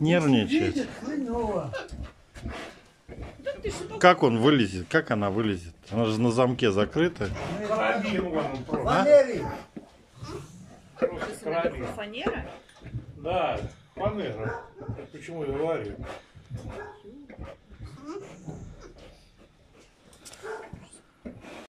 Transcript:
Нервничает. Как он вылезет? Как она вылезет? Она же на замке закрыта. Карабин вон просто. Фанера? Да, фанера. Почему я говорю?